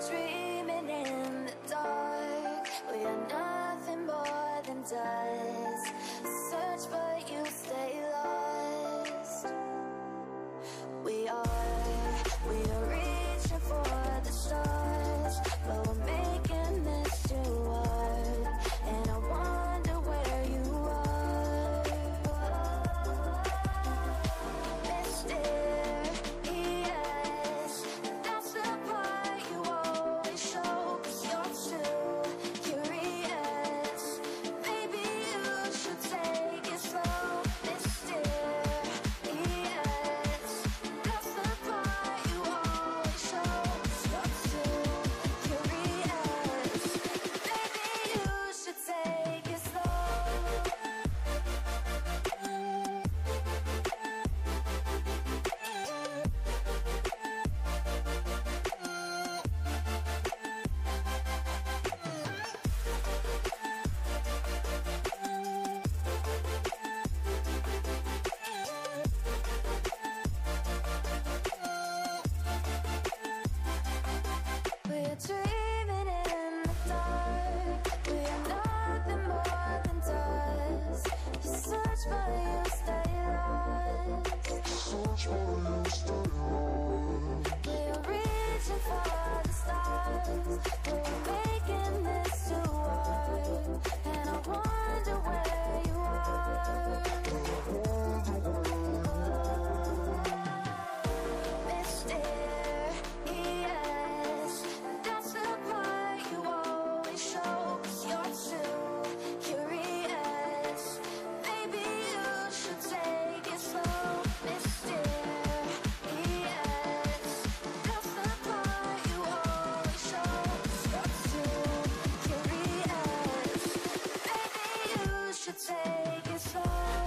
We should take it slow.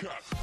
Cut.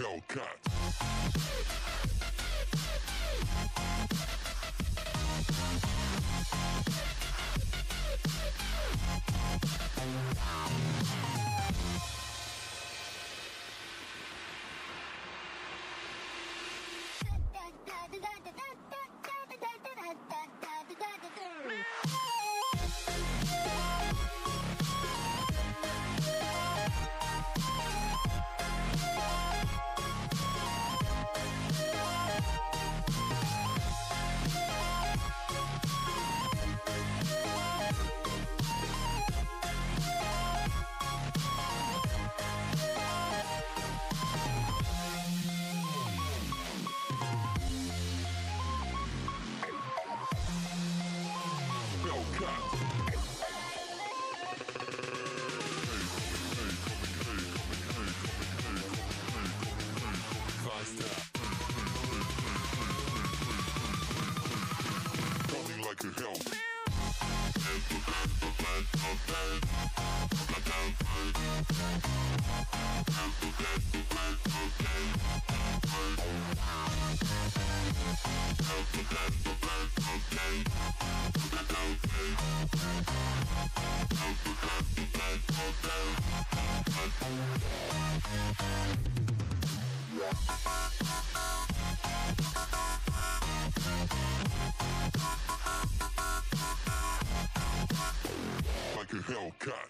Hellcat. Hellcat.